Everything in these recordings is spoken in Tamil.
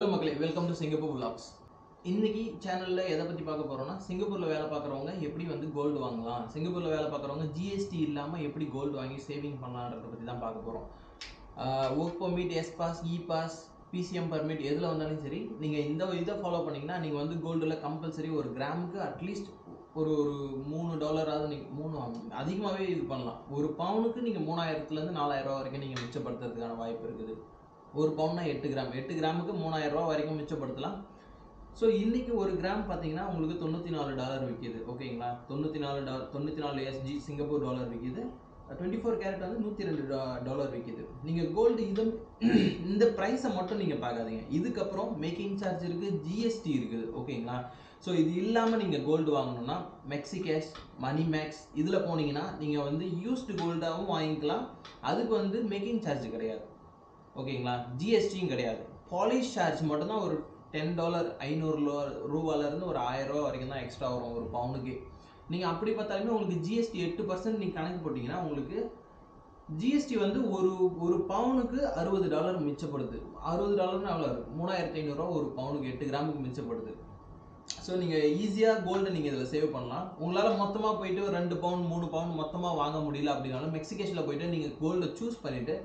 ஹலோ மக்களே வெல்கம் டு சிங்கப்பூர் vlogs. இன்றைக்கி சேனலில் எதை பற்றி பார்க்க போகிறோம்னா சிங்கப்பூரில் வேலை பார்க்குறவங்க எப்படி வந்து கோல்டு வாங்கலாம்? சிங்கப்பூரில் வேலை பார்க்குறவங்க ஜிஎஸ்டி இல்லாமல் எப்படி கோல்டு வாங்கி சேவிங் பண்ணலான்றத பற்றி தான் பார்க்க போகிறோம் work permit S pass E pass PCM permit எதில் வந்தாலும் சரி நீங்கள் இந்த இதை ஃபாலோ பண்ணிங்கன்னா நீங்கள் வந்து கோல்டில் கம்பல்சரி ஒரு கிராமுக்கு அட்லீஸ்ட் ஒரு ஒரு மூணு டாலராவது நீங்கள் மூணு அதிகமாகவே இது பண்ணலாம். ஒரு பவுனுக்கு நீங்கள் மூணாயிரத்துலேருந்து நாலாயிரம் ரூபா வரைக்கும் நீங்கள் மிச்சப்படுத்துறதுக்கான வாய்ப்பு இருக்குது. ஒரு பவுன்னா எட்டு கிராம். எட்டு கிராமுக்கு மூணாயிரம் வரைக்கும் மிச்சப்படுத்தலாம். ஸோ இன்றைக்கி ஒரு கிராம் பார்த்தீங்கன்னா உங்களுக்கு தொண்ணூற்றி நாலு டாலர் விற்கிது ஓகேங்களா? தொண்ணூற்றி நாலு டாலர் தொண்ணூற்றி நாலு எஸ்ஜி சிங்கப்பூர் டாலர் விற்கிது டுவெண்ட்டி ஃபோர் கேரட் வந்து நூற்றி ரெண்டு டா டாலர் விற்கிது நீங்கள் கோல்டு இது இந்த ப்ரைஸை மட்டும் நீங்கள் பார்க்காதீங்க. இதுக்கப்புறம் மேக்கிங் சார்ஜ் இருக்குது ஜிஎஸ்டி இருக்குது. ஓகேங்களா? ஸோ இது இல்லாமல் நீங்கள் கோல்டு வாங்கணும்னா மெக்ஸி கேஷ் மணி மேக்ஸ் இதில் போனீங்கன்னா நீங்கள் வந்து யூஸ்டு கோல்டாகவும் வாங்கிக்கலாம். அதுக்கு வந்து மேக்கிங் சார்ஜ் கிடையாது. ஓகேங்களா? ஜிஎஸ்டியும் கிடையாது. பாலிஷ் சார்ஜ் மட்டும்தான் ஒரு டென் டாலர் ஐநூறு ரூபாலேருந்து ஒரு ஆயிரம் ரூபா வரைக்கும் தான் எக்ஸ்ட்ரா வரும் ஒரு பவுனுக்கு நீங்கள் அப்படி பார்த்தாலுமே உங்களுக்கு ஜிஎஸ்டி எட்டு பர்சன்ட் நீங்கள் கணக்கு போட்டிங்கன்னா உங்களுக்கு ஜிஎஸ்டி வந்து ஒரு ஒரு பவுனுக்கு அறுபது டாலர் மிச்சப்படுது. அறுபது டாலர்னு அவ்வளோ மூணாயிரத்தி ஐநூறுரூவா ஒரு பவுனுக்கு எட்டு கிராமுக்கு மிச்சப்படுது. ஸோ நீங்கள் ஈஸியாக கோல்டு நீங்கள் இதில் சேவ் பண்ணலாம். உங்களால் மொத்தமாக போயிட்டு ஒரு ரெண்டு பவுன் மூணு பவுன் மொத்தமாக வாங்க முடியல அப்படின்னாலும் மெக்சிகேஷனில் போயிட்டு நீங்கள் கோல்டை சூஸ் பண்ணிவிட்டு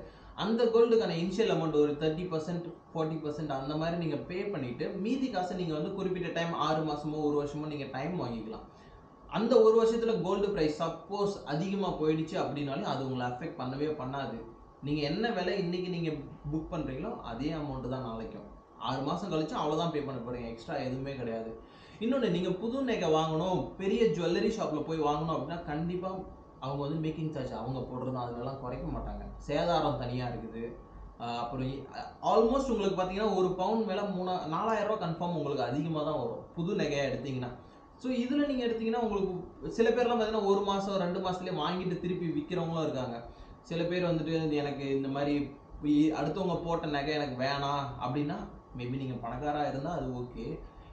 அந்த கோல்டுக்கான இனிஷியல் அமௌண்ட் ஒரு தேர்ட்டி பர்சன்ட் ஃபார்ட்டி பர்சன்ட் அந்த மாதிரி நீங்கள் பே பண்ணிவிட்டு மீதி காசை நீங்கள் வந்து குறிப்பிட்ட டைம் ஆறு மாதமோ ஒரு வருஷமோ நீங்கள் டைம் வாங்கிக்கலாம். அந்த ஒரு வருஷத்தில் கோல்டு ப்ரைஸ் சப்போஸ் அதிகமாக போயிடுச்சு அப்படின்னாலும் அது உங்களை அஃபெக்ட் பண்ணவே பண்ணாது. நீங்கள் என்ன விலை இன்றைக்கி நீங்கள் புக் பண்ணுறீங்களோ அதே அமௌண்ட்டு தான் நாளைக்கும். ஆறு மாதம் கழிச்சு அவ்வளோதான் பே பண்ண போகிறீங்க எக்ஸ்ட்ரா எதுவுமே கிடையாது. இன்னொன்று நீங்கள் புது நகை வாங்கணும் பெரிய ஜுவல்லரி ஷாப்பில் போய் வாங்கணும் அப்படின்னா கண்டிப்பாக அவங்க வந்து மேக்கிங் சார்ஜ் அவங்க போடுறது அதுலலாம் குறைக்க மாட்டாங்க. சேதாரம் தனியாக இருக்குது. அப்புறம் ஆல்மோஸ்ட் உங்களுக்கு பார்த்தீங்கன்னா ஒரு பவுன் மேலே மூணா நாலாயிரம் ரூபா கன்ஃபார்ம் உங்களுக்கு அதிகமாக தான் வரும். புது நகையாக எடுத்தீங்கன்னா. ஸோ இதில் நீங்கள் எடுத்தீங்கன்னா உங்களுக்கு சில பேர்லாம் பார்த்தீங்கன்னா ஒரு மாதம் ரெண்டு மாதத்துலேயே வாங்கிட்டு திருப்பி விற்கிறவங்களும் இருக்காங்க. சில பேர் வந்துட்டு எனக்கு இந்த மாதிரி அடுத்தவங்க போட்ட நகை எனக்கு வேணாம் அப்படின்னா மேபி நீங்கள் பணக்காராக இருந்தால் அது ஓகே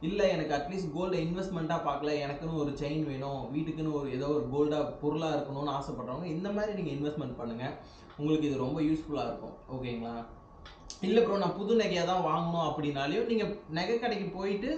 இல்லை எனக்கு அட்லீஸ்ட் கோல்டை இன்வெஸ்ட்மெண்ட்டாக பார்க்கல. எனக்குன்னு ஒரு செயின் வேணும். வீட்டுக்குன்னு ஒரு ஏதோ ஒரு கோல்டாக பொருளாக இருக்கணும்னு ஆசைப்படுறவங்க இந்த மாதிரி நீங்கள் இன்வெஸ்ட்மெண்ட் பண்ணுங்கள் உங்களுக்கு இது ரொம்ப யூஸ்ஃபுல்லாக இருக்கும். ஓகேங்களா இல்லை ப்ரோ நான் புது நகையாக தான் வாங்கணும் அப்படின்னாலையும் நீங்கள் நகை கடைக்கு போயிட்டு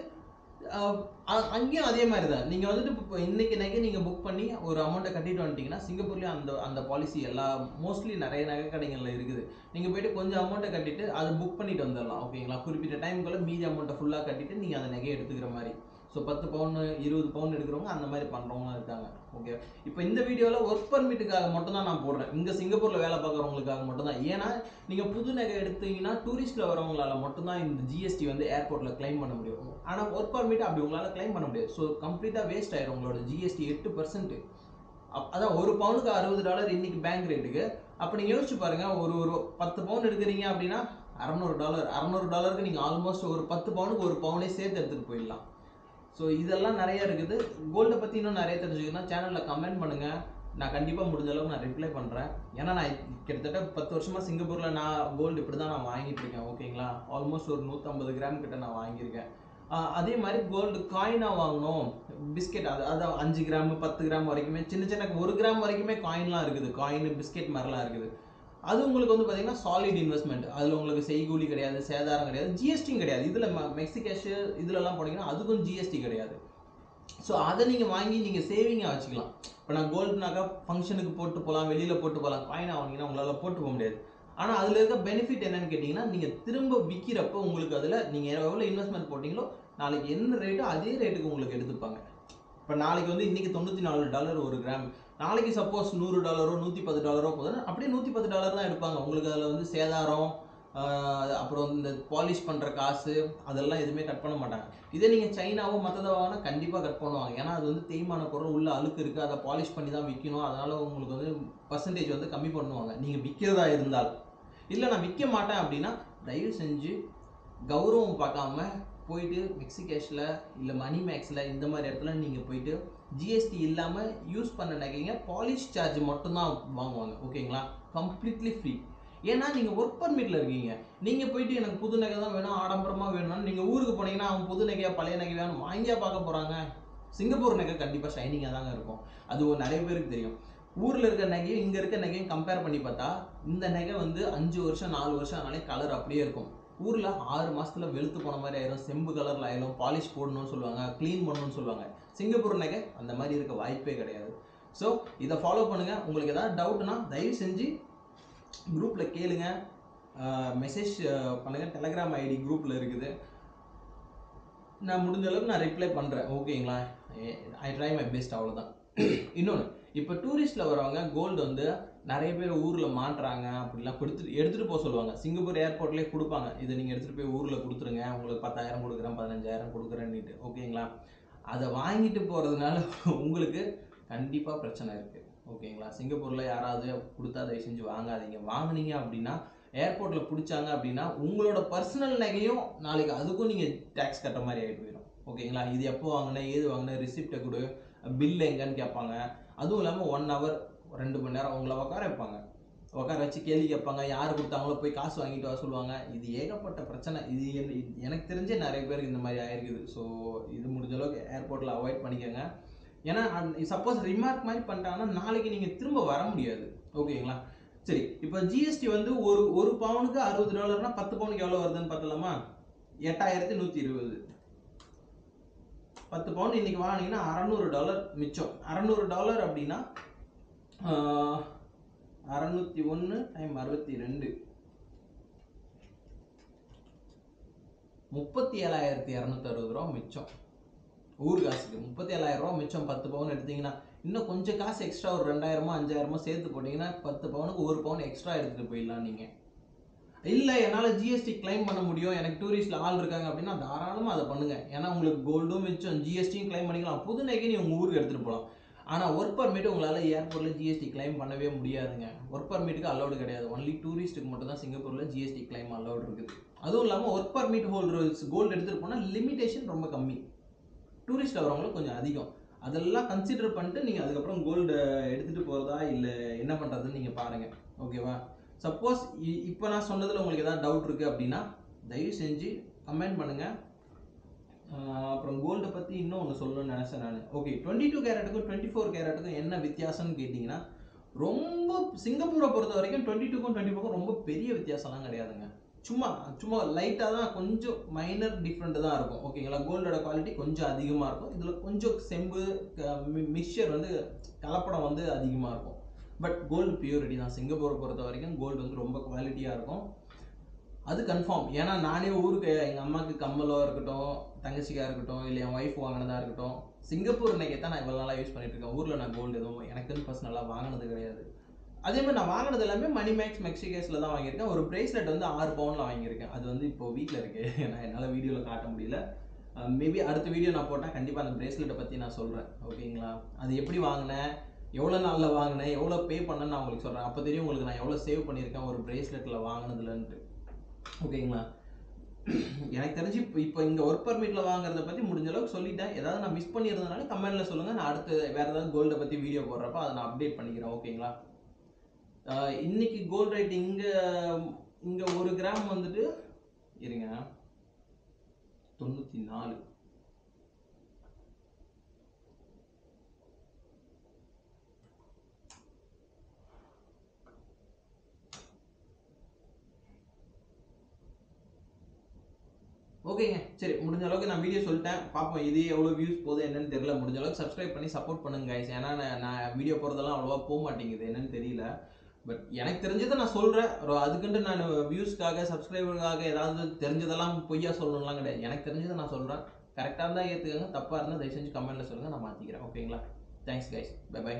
அங்கேயும் அதே மாதிரி தான் நீங்கள் வந்துட்டு இப்போ இன்னைக்கு நகை நீங்கள் புக் பண்ணி ஒரு அமௌண்ட்டை கட்டிட்டு வந்துட்டீங்கன்னா சிங்கப்பூர்லேயும் அந்த அந்த பாலிசி எல்லா மோஸ்ட்லி நிறைய நகை கடைகளில் இருக்குது. நீங்கள் போயிட்டு கொஞ்சம் அமௌண்ட்டை கட்டிட்டு அதை புக் பண்ணிட்டு வந்துடலாம். ஓகேங்களா குறிப்பிட்ட டைமுக்குள்ள மீதி அமௌண்ட்டை ஃபுல்லாக கட்டிட்டு நீங்கள் அந்த நகையை எடுத்துக்கிற மாதிரி. ஸோ பத்து பவுன் இருபது பவுன் எடுக்கிறவங்க அந்த மாதிரி பண்ணுறவங்களும் இருக்காங்க. ஓகே இப்போ இந்த வீடியோவில் ஒர்க் பர்மிட்டுக்காக மட்டும் தான் நான் போடுறேன். இங்கே சிங்கப்பூரில் வேலை பார்க்குறவங்களுக்காக மட்டும்தான். ஏன்னா நீங்கள் புது நகை எடுத்தீங்கன்னா டூரிஸ்ட்டில் வரவங்களால மட்டும்தான் இந்த ஜிஎஸ்டி வந்து ஏர்போர்ட்டில் கிளைம் பண்ண முடியும். ஆனால் ஒர்க் பர்மிட் அப்படி உங்களால் கிளைம் பண்ண முடியாது. ஸோ கம்ப்ளீட்டாக வேஸ்ட் ஆயிரும் உங்களோட ஜிஎஸ்டி எட்டு பர்சன்ட் அதான் ஒரு பவுனுக்கு அறுபது டாலர் இன்னைக்கு பேங்க் ரேட்டுக்கு அப்போ நீங்கள் யோசிச்சு பாருங்கள் ஒரு ஒரு பத்து பவுன் எடுக்கிறீங்க அப்படின்னா அறநூறு டாலர் அறநூறு டாலருக்கு நீங்கள் ஆல்மோஸ்ட் ஒரு பத்து பவுனுக்கு ஒரு பவுனே சேர்த்து எடுத்துகிட்டு போயிடலாம். ஸோ இதெல்லாம் நிறைய இருக்குது. கோல்டை பற்றி இன்னும் நிறைய தெரிஞ்சுக்கணும்னா சேனலில் கமெண்ட் பண்ணுங்கள் நான் கண்டிப்பாக முடிஞ்ச அளவுக்கு நான் ரிப்ளை பண்ணுறேன் ஏன்னா நான் கிட்டத்தட்ட பத்து வருஷமாக சிங்கப்பூரில் நான் கோல்டு இப்படி தான் நான் வாங்கிட்டு இருக்கேன் ஓகேங்களா ஆல்மோஸ்ட் ஒரு நூற்றம்பது கிராம் கிட்ட நான் வாங்கியிருக்கேன். அதே மாதிரி கோல்டு காயினாக வாங்கணும். பிஸ்கெட் அது அது அஞ்சு கிராம் பத்து கிராம் வரைக்குமே சின்ன சின்ன ஒரு கிராம் வரைக்குமே காயின்லாம் இருக்குது. காயின் பிஸ்கெட் மாதிரிலாம் இருக்குது. அது உங்களுக்கு வந்து பார்த்தீங்கன்னா சாலிட் இன்வெஸ்ட்மெண்ட் அதில் உங்களுக்கு செய்கூலி கிடையாது சேதாரம் கிடையாது ஜிஎஸ்டியும் கிடையாது. இதில் மெக்சிகேஷ் இதுலலாம் போனீங்கன்னா அதுக்கும் ஜிஎஸ்டி கிடையாது. ஸோ அதை நீங்கள் வாங்கி நீங்கள் சேவிங்காக வச்சுக்கலாம். இப்போ நான் கோல்டுனாக்கா ஃபங்க்ஷனுக்கு போட்டு போகலாம் வெளியில் போட்டு போகலாம் காயினாக வாங்கினா உங்களால் போட்டு போக முடியாது. ஆனால் அதில் இருக்க பெனிஃபிட் என்னன்னு கேட்டிங்கன்னா நீங்கள் திரும்ப விற்கிறப்போ உங்களுக்கு அதில் நீங்கள் எவ்வளோ இன்வெஸ்ட்மெண்ட் போட்டிங்களோ நாளைக்கு என்ன ரேட்டோ அதே ரேட்டுக்கு உங்களுக்கு எடுத்துப்பாங்க. இப்போ நாளைக்கு வந்து இன்றைக்கி தொண்ணூற்றி நாலு டாலர் ஒரு கிராம் நாளைக்கு சப்போஸ் நூறு டாலரோ நூற்றி பத்து டாலரோ போதுன்னா அப்படியே நூற்றி பத்து டாலர் தான் எடுப்பாங்க. உங்களுக்கு அதில் வந்து சேதாரம் அப்புறம் இந்த பாலிஷ் பண்ணுற காசு அதெல்லாம் எதுவுமே கட் பண்ண மாட்டாங்க. இதே நீங்கள் சைனாவோ மற்றதோ கண்டிப்பாக கட் பண்ணுவாங்க. ஏன்னா அது வந்து தேய்மான பொருள் உள்ள அழுக்கு இருக்குது அதை பாலிஷ் பண்ணி தான் விற்கணும் அதனால் உங்களுக்கு வந்து பர்சன்டேஜ் வந்து கம்மி பண்ணுவாங்க. நீங்கள் விற்கிறதா இருந்தால். இல்லை நான் விற்க மாட்டேன் அப்படின்னா தயவு செஞ்சு கௌரவம் பார்க்காம போயிட்டு மெக்சிகேஷில் இல்லை மணி மேக்ஸில் இந்த மாதிரி இடத்துல நீங்கள் போயிட்டு ஜிஎஸ்டி இல்லாமல் யூஸ் பண்ண நகைங்க பாலிஷ் சார்ஜ் மட்டும்தான் வாங்குவாங்க. ஓகேங்களா கம்ப்ளீட்லி ஃப்ரீ ஏன்னா நீங்கள் ஒர்க் பர்மிட்டில் இருக்கீங்க. நீங்கள் போயிட்டு எனக்கு புது நகை தான் வேணும் ஆடம்பரமாக வேணும்னு நீங்கள் ஊருக்கு போனீங்கன்னா அவங்க புது நகையாக பழைய நகை வேணும் வாங்கியா பார்க்க போகிறாங்க சிங்கப்பூர் நகை கண்டிப்பாக ஷைனிங்காக தாங்க இருக்கும். அது ஒரு நிறைய பேருக்கு தெரியும். ஊரில் இருக்க நகையும் இங்கே இருக்க நகையும் கம்பேர் பண்ணி பார்த்தா இந்த நகை வந்து அஞ்சு வருஷம் நாலு வருஷம் ஆனாலே கலர் அப்படியே இருக்கும். ஊரில் ஆறு மாதத்தில் வெளுத்து போன மாதிரி ஆயிரும். செம்பு கலரில் ஆயிரும். பாலிஷ் போடணும்னு சொல்லுவாங்க. க்ளீன் பண்ணணும்னு சொல்லுவாங்க. சிங்கப்பூர் நகை அந்த மாதிரி இருக்க வாய்ப்பே கிடையாது. ஸோ இதை ஃபாலோ பண்ணுங்கள் உங்களுக்கு ஏதாவது டவுட்னா தயவு செஞ்சு குரூப்பில் கேளுங்க. மெசேஜ் பண்ணுங்கள் டெலகிராம் ஐடி குரூப்பில் இருக்குது. நான் முடிஞ்ச அளவுக்கு நான் ரிப்ளை பண்ணுறேன் ஓகேங்களா ஐ ட்ரை மை பெஸ்ட் அவ்வளோதான் இன்னொன்று இப்போ டூரிஸ்ட்டில் வரவங்க கோல்டு வந்து நிறைய பேர் ஊரில் மாட்டுறாங்க அப்படிலாம் கொடுத்துட்டு எடுத்துகிட்டு போக சொல்லுவாங்க. சிங்கப்பூர் ஏர்போர்ட்லேயே கொடுப்பாங்க. இதை நீங்கள் எடுத்துகிட்டு போய் ஊரில் கொடுத்துருங்க. உங்களுக்கு பத்தாயிரம் கொடுக்குறேன் பதினஞ்சாயிரம் கொடுக்குறேன்னுட்டு. ஓகேங்களா அதை வாங்கிட்டு போகிறதுனால உங்களுக்கு கண்டிப்பாக பிரச்சனை இருக்குது ஓகேங்களா சிங்கப்பூரில் யாராவது கொடுத்தா தயவு செஞ்சு வாங்காதீங்க. வாங்குனீங்க அப்படின்னா ஏர்போர்ட்டில் பிடிச்சாங்க அப்படின்னா உங்களோட பர்சனல் நகையும் நாளைக்கு அதுக்கும் நீங்கள் டேக்ஸ் கட்டுற மாதிரி ஆகி போயிடும். ஓகேங்களா இது எப்போ வாங்கினேன் ஏது வாங்கினேன் ரிசிப்டை கொடு பில் எங்கன்னு கேட்பாங்க. அதுவும் இல்லாமல் ஒன் ஹவர் ரெண்டு மணி நேரம் அவங்கள உட்கார வைப்பாங்க. உட்கார வச்சு கேள்வி கேட்பாங்க. யார் கொடுத்தாங்களோ போய் காசு வாங்கிட்டு வர சொல்லுவாங்க. இது ஏகப்பட்ட பிரச்சனை. இது இது எனக்கு தெரிஞ்சே நிறைய பேருக்கு இந்த மாதிரி ஆயிருக்குது. ஸோ இது முடிஞ்ச அளவுக்கு ஏர்போர்ட்டில் அவாய்ட் பண்ணிக்கோங்க. ஏன்னா சப்போஸ் ரிமார்க் மாதிரி பண்ணிட்டாங்கன்னா நாளைக்கு நீங்கள் திரும்ப வர முடியாது. ஓகேங்களா? சரி இப்போ ஜிஎஸ்டி வந்து ஒரு ஒரு பவுனுக்கு அறுபது டாலர்னா பத்து பவுனுக்கு எவ்வளோ வருதுன்னு பார்த்தலாமா எட்டாயிரத்தி நூற்றி இருபது. பத்து பவுன் இன்னைக்கு வாங்கினீங்கன்னா அறநூறு டாலர் மிச்சம். அறநூறு டாலர் அப்படின்னா அறநூற்றி ஒன்று டைம் அறுபத்தி ரெண்டு. முப்பத்தி ஏழாயிரத்தி இரநூத்தி அறுபது ரூபா மிச்சம். ஊர் காசுக்கு முப்பத்தி ஏழாயிரம் ரூபா மிச்சம் பத்து பவுன் எடுத்தீங்கன்னா இன்னும் கொஞ்சம் காசு எக்ஸ்ட்ரா ஒரு ரெண்டாயிரமோ அஞ்சாயிரமோ சேர்த்து போட்டிங்கன்னா பத்து பவுனுக்கு ஒரு பவுன் எக்ஸ்ட்ரா எடுத்துகிட்டு போயிடலாம் நீங்கள் இல்லை என்னால் ஜிஎஸ்டி கிளைம் பண்ண முடியும். எனக்கு டூரிஸ்ட்டில் ஆள் இருக்காங்க அப்படின்னா தாராளமாக அதை பண்ணுங்கள் ஏன்னா உங்களுக்கு கோல்டும் மிச்சம் ஜிஎஸ்டியும் கிளைம் பண்ணிக்கலாம். புது நகைக்கு நீ உங்கள் ஊருக்கு எடுத்துகிட்டு போகலாம். ஆனால் ஒர்க் பர்மிட் உங்களால் ஏர்போர்ட்டில் ஜிஎஸ்டி கிளைம் பண்ணவே முடியாதுங்க. ஒர்க் பர்மிட்டுக்கு அலௌடு கிடையாது. ஒன்லி டூரிஸ்ட்டுக்கு மட்டும் தான் சிங்கப்பூரில் ஜிஎஸ்டி கிளைம் அலௌடு இருக்குது. அதுவும் இல்லாமல் ஒர்க் பர்மிட் ஹோல்டர்ஸ் கோல்டு எடுத்துகிட்டு போனால் லிமிடேஷன் ரொம்ப கம்மி. டூரிஸ்ட் வரவங்களும் கொஞ்சம் அதிகம். அதெல்லாம் கன்சிடர் பண்ணிட்டு நீங்கள் அதுக்கப்புறம் கோல்டு எடுத்துகிட்டு போகிறதா இல்லை என்ன பண்ணுறதுன்னு நீங்கள் பாருங்கள் ஓகேவா சப்போஸ் இப்போ நான் சொன்னதில் உங்களுக்கு எதாவது டவுட் இருக்குது அப்படின்னா தயவு செஞ்சு கமெண்ட் பண்ணுங்கள் அப்புறம் கோல்டை பற்றி இன்னும் ஒன்று சொல்லணும்னு நினச்சேன் நான். ஓகே டுவெண்ட்டி டூ கேரட்டுக்கும் டுவெண்ட்டி ஃபோர் கேரட்டுக்கும் என்ன வித்தியாசம்னு கேட்டிங்கன்னா ரொம்ப சிங்கப்பூரை பொறுத்த வரைக்கும் டுவெண்ட்டி டூக்கும் டுவெண்ட்டி ஃபோருக்கும் ரொம்ப பெரிய வித்தியாசம்லாம் கிடையாதுங்க. சும்மா சும்மா லைட்டாக தான் கொஞ்சம் மைனர் டிஃப்ரெண்ட் தான் இருக்கும். ஓகேங்களா கோல்டோட குவாலிட்டி கொஞ்சம் அதிகமாக இருக்கும். இதில் கொஞ்சம் செம்பு மிக்சர் வந்து கலப்படம் வந்து அதிகமாக இருக்கும். பட் கோல்டு பியூரிட்டி தான். சிங்கப்பூரை பொறுத்த வரைக்கும் கோல்டு வந்து ரொம்ப குவாலிட்டியாக இருக்கும். அது கன்ஃபார்ம் ஏன்னா நானே ஊருக்கு எங்கள் அம்மாவுக்கு கம்மலோ இருக்கட்டும் தங்கச்சிக்காக இருக்கட்டும் இல்லை என் ஒய்ஃப் வாங்கினதாக இருக்கட்டும் சிங்கப்பூர் நகை தான் நான் இவ்வளோ நாளாக யூஸ் பண்ணிட்டு இருக்கேன். ஊரில் நான் கோல்டு எதுவும் எனக்குன்னு பர்சனலாக வாங்கினது கிடையாது. அதே மாதிரி நான் வாங்கினது எல்லாமே மணி மேக்ஸ் மெக்சிகேஸில் தான் வாங்கியிருக்கேன். ஒரு பிரேஸ்லெட் வந்து ஆறு பவுனில் வாங்கியிருக்கேன். அது வந்து இப்போ வீட்டில் இருக்குது நான் என்னால் வீடியோவில் காட்ட முடியல. மேபி அடுத்த வீடியோ நான் போட்டால் கண்டிப்பாக அந்த பிரேஸ்லெட்டை பற்றி நான் சொல்கிறேன் ஓகேங்களா அது எப்படி வாங்கினேன்? எவ்வளோ நாளில் வாங்கினேன்? எவ்வளோ பே பண்ணேன்னு நான் உங்களுக்கு சொல்கிறேன் அப்போ தெரியும் உங்களுக்கு நான் எவ்வளோ சேவ் பண்ணியிருக்கேன் ஒரு பிரேஸ்லெட்டில் வாங்கினதுலன்ட்டு. ஓகேங்களா எனக்கு தெரிஞ்சு இப்போ இப்போ இங்கே ஒர்க் பர்மிட்டில் வாங்குறத பற்றி முடிஞ்ச அளவுக்கு சொல்லிட்டேன். ஏதாவது நான் மிஸ் பண்ணியிருந்தனால கமெண்ட்டில் சொல்லுங்கள் நான் அடுத்து வேறு ஏதாவது கோல்டை பற்றி வீடியோ போடுறப்ப அதை நான் அப்டேட் பண்ணிக்கிறேன். ஓகேங்களா இன்னைக்கு கோல்ட் ரேட் இங்கே இங்கே ஒரு கிராம் வந்துட்டு இருங்க. தொண்ணூற்றி நாலு. ஓகேங்க சரி முடிஞ்ச அளவுக்கு நான் வீடியோ சொல்லிட்டேன். பார்ப்போம் இது எவ்வளோ வியூஸ் போகுது என்னன்னு தெரியல. முடிஞ்ச அளவுக்கு சப்ஸ்கிரைப் பண்ணி சப்போர்ட் பண்ணுங்க கைஸ் ஏன்னா நான் நான் வீடியோ போகிறதெல்லாம் அவ்வளோவா போக மாட்டேங்குது. என்னன்னு தெரியல. பட் எனக்கு தெரிஞ்சதை நான் சொல்கிறேன் அதுக்குன்ட்டு நான் வியூஸ்க்காக சப்ஸ்கிரைபருக்காக ஏதாவது தெரிஞ்சதெல்லாம் பொய்யா சொல்லணும்லாம் கிடையாது. எனக்கு தெரிஞ்சதை நான் சொல்கிறேன் கரெக்டாக இருந்தால் ஏற்றுக்கங்க தப்பாக இருந்தால் தயவு செஞ்சு கமெண்ட்டில் சொல்லுங்கள் நான் மாற்றிக்கிறேன் ஓகேங்களா தேங்க்ஸ் கைஸ் பை பை